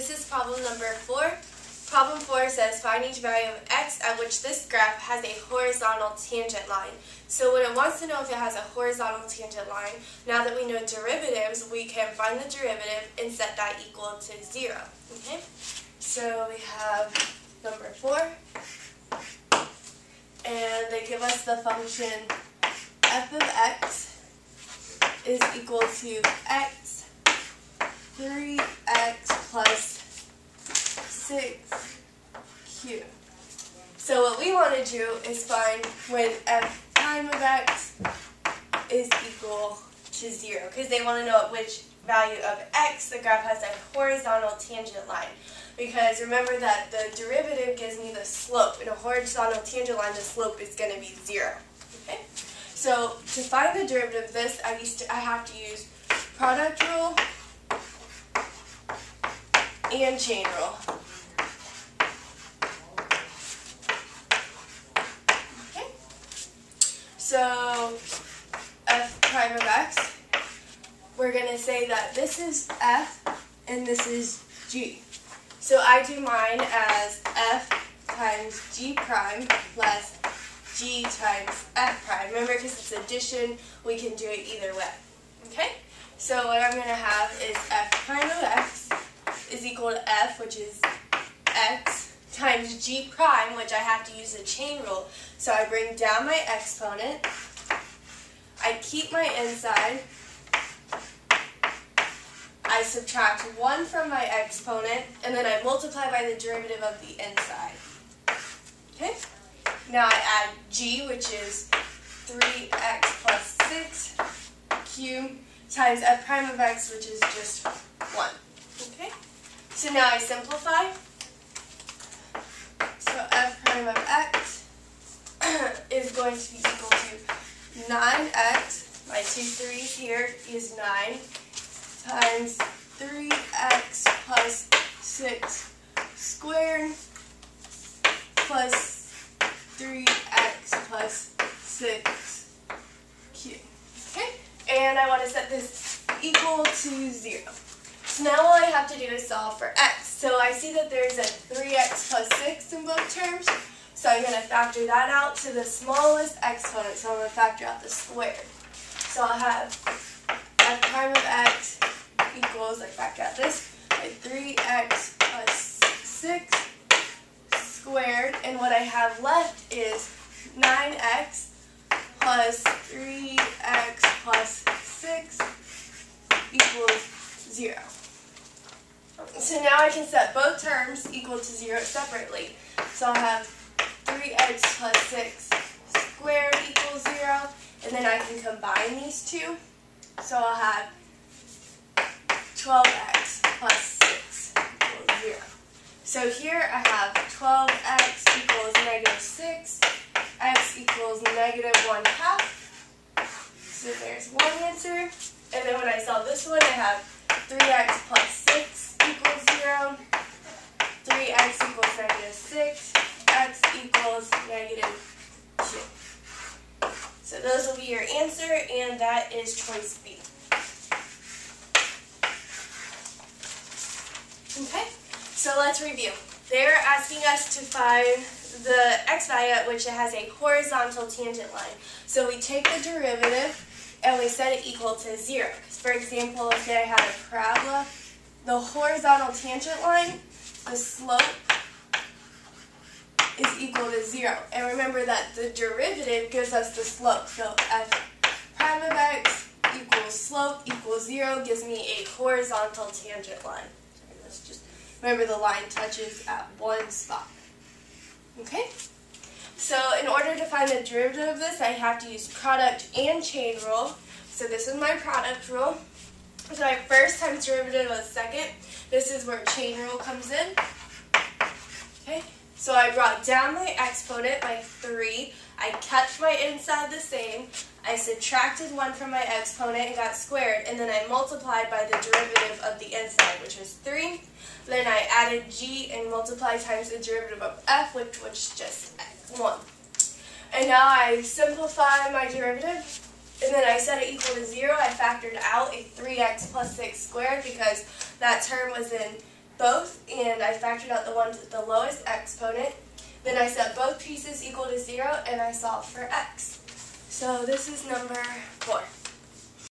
This is problem number four. Problem four says find each value of x at which this graph has a horizontal tangent line. So when it wants to know if it has a horizontal tangent line, now that we know derivatives, we can find the derivative and set that equal to zero. Okay? So we have number four, and they give us the function f of x is equal to x 3x plus 6 cubed. We want to do is find when f prime of x is equal to 0, because they want to know at which value of x the graph has a horizontal tangent line. Because remember that the derivative gives me the slope. In a horizontal tangent line, the slope is going to be 0. Okay? So to find the derivative of this, I, used to, I have to use product rule and chain rule. So f prime of x, we're going to say that this is f and this is g. So I do mine as f times g prime plus g times f prime. Remember, because it's addition, we can do it either way. Okay? So what I'm going to have is f prime of x is equal to f, which is x, times g prime, which I have to use the chain rule. So I bring down my exponent, I keep my inside, I subtract 1 from my exponent, and then I multiply by the derivative of the inside. Okay? Now I add g, which is 3x plus 6 cubed times f prime of x, which is just 1. Okay? So now I simplify. So f prime of x is going to be equal to 9x, my two threes here is 9, times 3x plus 6 squared plus 3x plus 6 cubed. Okay? And I want to set this equal to 0. So now all I have to do is solve for x. So I see that there's a 3x plus 6 in both terms. So I'm going to factor that out to the smallest exponent. So I'm going to factor out the squared. So I'll have f prime of x equals, I factor out this, like 3x plus 6 squared. And what I have left is 9x plus 3x plus 6 equals 0. So now I can set both terms equal to 0 separately. So I'll have 3x plus 6 squared equals 0, and then I can combine these two. So I'll have 12x plus 6 equals 0. So here I have 12x equals negative 6, x equals negative 1 half. So there's one answer. And then when I solve this one, I have 3x plus 6 equals 0, 3x equals negative 6, x equals negative 2. So those will be your answer, and that is choice B. Okay, so let's review. They're asking us to find the x value at which it has a horizontal tangent line. So we take the derivative and we set it equal to 0. For example, if I had a parabola, the horizontal tangent line, the slope is equal to 0. And remember that the derivative gives us the slope. So f prime of x equals slope equals 0 gives me a horizontal tangent line. Sorry, let's just remember the line touches at one spot. Okay? So in order to find the derivative of this, I have to use product and chain rule. So this is my product rule. So my first times derivative of second. This is where chain rule comes in. Okay? So I brought down my exponent by 3. I kept my inside the same. I subtracted 1 from my exponent and got squared. And then I multiplied by the derivative of the inside, which was 3. Then I added g and multiplied times the derivative of f, which was just 1. And now I simplify my derivative, and then I set it equal to 0. I factored out a 3x plus 6 squared because that term was in both and I factored out the ones with the lowest exponent. Then I set both pieces equal to 0 and I solved for x. So this is number 4.